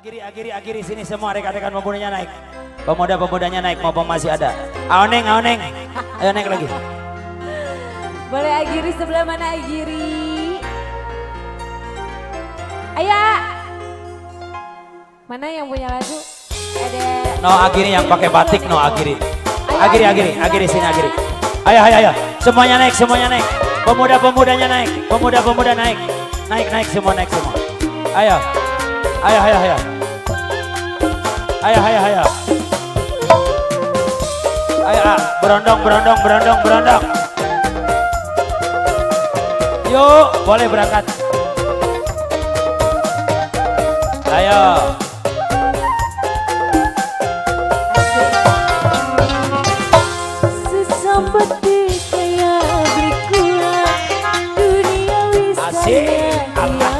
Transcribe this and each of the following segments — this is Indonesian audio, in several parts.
Agiri, agiri, agiri sini semua rekan-rekan pemudanya naik. Pemuda-pemudanya naik maupun masih ada. Aoneng, aoneng. Ayo naik lagi. Boleh Agiri sebelah mana Agiri? Ayo. Mana yang punya lagu? Ada. No agiri yang pakai batik, no agiri. Agiri, agiri, agiri sini agiri. Ayo, ayo, ayo. Semuanya naik, semuanya naik. Pemuda-pemudanya naik. Pemuda-pemuda naik. Naik, naik semua, naik semua. Ayo. Ayo, ayo, ayo. Ayo, ayo, ayo. Ayo, ah. berondong, berondong, berondong, berondong. Yuk, boleh berangkat. Ayo. Sesampai kayak berkurang dunia Asik, Allah.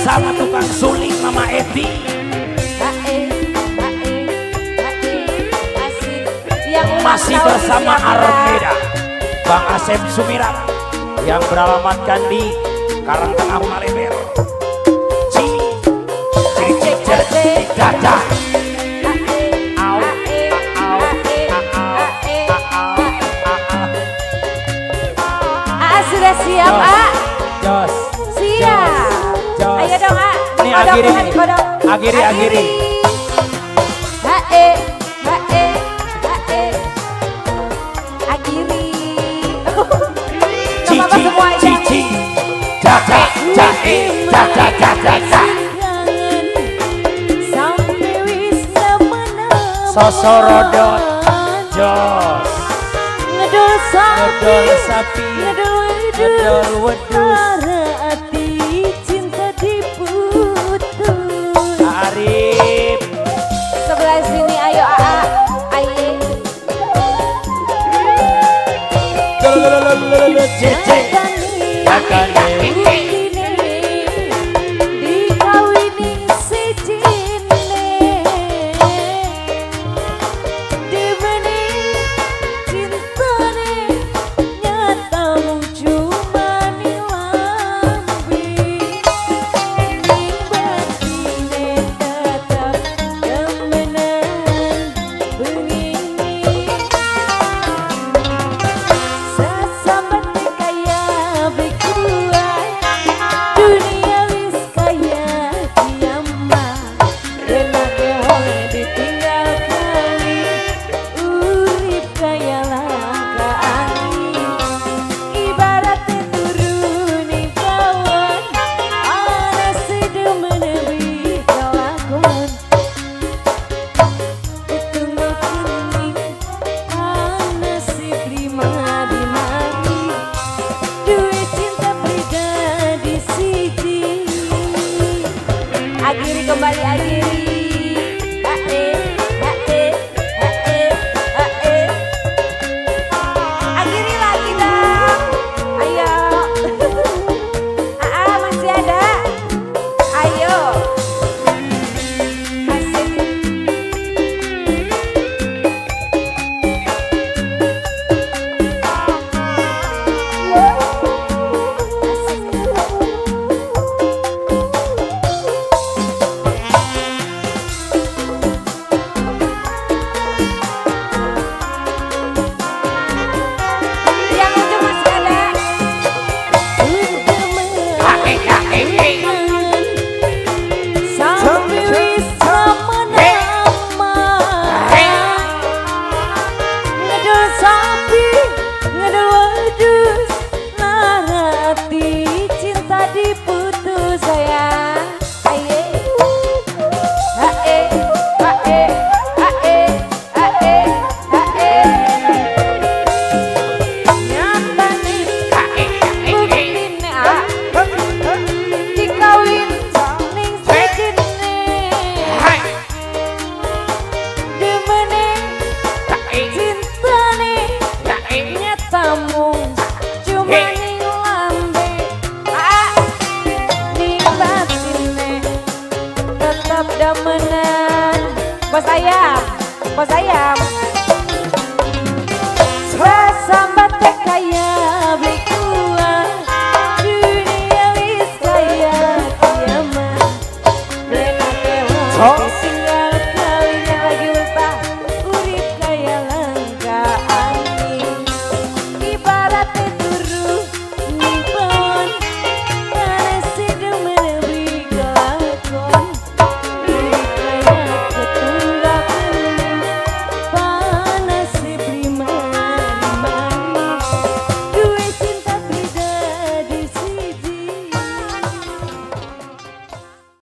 Bersama tukang suling Mama Eti. Masih bersama Armeda. Bang Asep Sumirat yang beralamatkan di Karangtengah Maleber. Ci, cik cik cik cik dadah. Au, au, Ah, sudah siap, Jos. A? Jos. Siap. Ayo dong. Ini Dikodok, Agiri A, nih. dikodok. Agiri, Agiri. Hae, hae, hae. Agiri. Ci, Gak apa-apa ci, semua ci, nyanyi. ci. Dadah, jahe, dadah, dadah, dadah. Kangen, sampai wis temenan. Sosorodot. Jos. Ngedol sapi, wedus, ngedol wedus. Lulululululu, cece. Kakane. people dam-damenan Bos ayam, bos ayam. Selamat